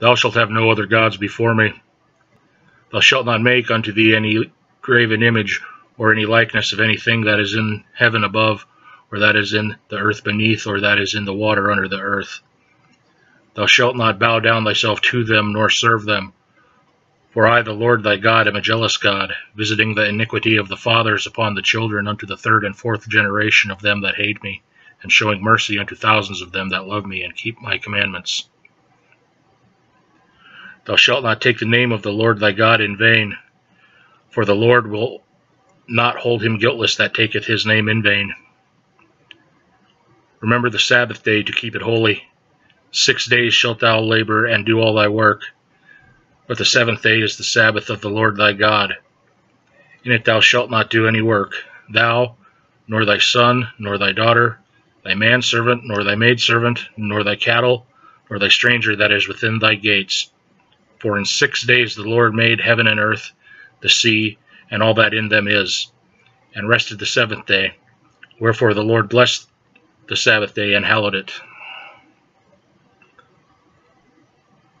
Thou shalt have no other gods before me. Thou shalt not make unto thee any graven image, or any likeness of anything that is in heaven above, or that is in the earth beneath, or that is in the water under the earth. Thou shalt not bow down thyself to them, nor serve them. For I, the Lord thy God, am a jealous God, visiting the iniquity of the fathers upon the children unto the third and fourth generation of them that hate me, and showing mercy unto thousands of them that love me and keep my commandments. Thou shalt not take the name of the Lord thy God in vain, for the Lord will not hold him guiltless that taketh his name in vain. Remember the Sabbath day to keep it holy. Six days shalt thou labor and do all thy work, but the seventh day is the Sabbath of the Lord thy God. In it thou shalt not do any work, thou, nor thy son, nor thy daughter, thy manservant, nor thy maidservant, nor thy cattle, nor thy stranger that is within thy gates for in six days the Lord made heaven and earth, the sea, and all that in them is, and rested the seventh day. Wherefore the Lord blessed the Sabbath day and hallowed it.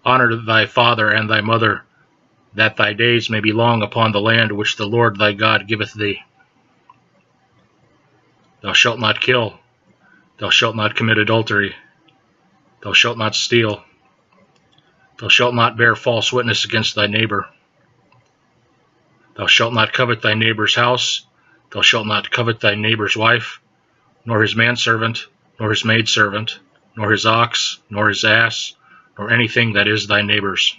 Honor thy father and thy mother, that thy days may be long upon the land which the Lord thy God giveth thee. Thou shalt not kill. Thou shalt not commit adultery. Thou shalt not steal. Thou shalt not bear false witness against thy neighbor. Thou shalt not covet thy neighbor's house. Thou shalt not covet thy neighbor's wife, nor his manservant, nor his maidservant, nor his ox, nor his ass, nor anything that is thy neighbor's.